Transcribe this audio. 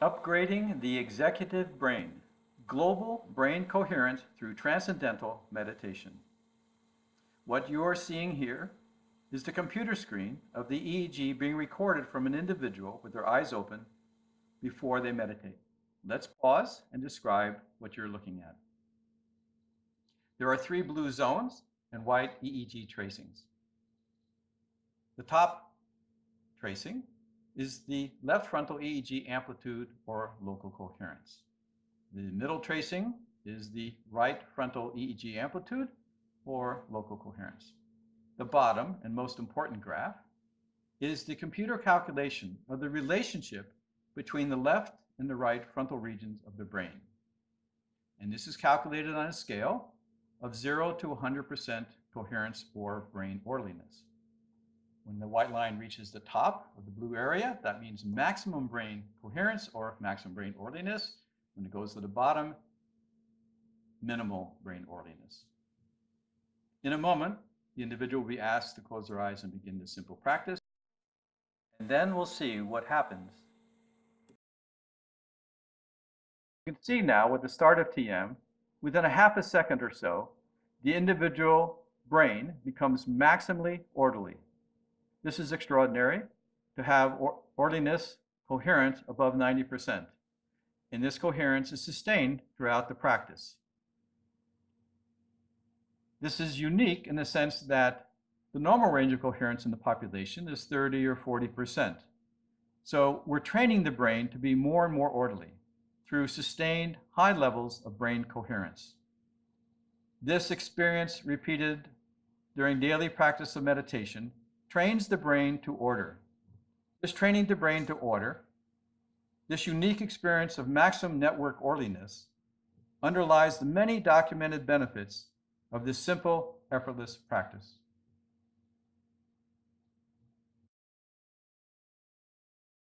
Upgrading the Executive Brain Global Brain Coherence through Transcendental Meditation. What you are seeing here is the computer screen of the EEG being recorded from an individual with their eyes open before they meditate. Let's pause and describe what you're looking at. There are three blue zones and white EEG tracings. The top tracing is the left frontal EEG amplitude or local coherence. The middle tracing is the right frontal EEG amplitude or local coherence. The bottom and most important graph is the computer calculation of the relationship between the left and the right frontal regions of the brain. And this is calculated on a scale of 0 to 100% coherence or brain orderliness. When the white line reaches the top of the blue area, that means maximum brain coherence or maximum brain orderliness. When it goes to the bottom, minimal brain orderliness. In a moment, the individual will be asked to close their eyes and begin this simple practice. And then we'll see what happens. You can see now with the start of TM, within a half a second or so, the individual brain becomes maximally orderly. This is extraordinary to have or orderliness coherence above 90%. And this coherence is sustained throughout the practice. This is unique in the sense that the normal range of coherence in the population is 30 or 40%. So we're training the brain to be more and more orderly through sustained high levels of brain coherence. This experience repeated during daily practice of meditation trains the brain to order. This training the brain to order, this unique experience of maximum network orderliness underlies the many documented benefits of this simple, effortless practice.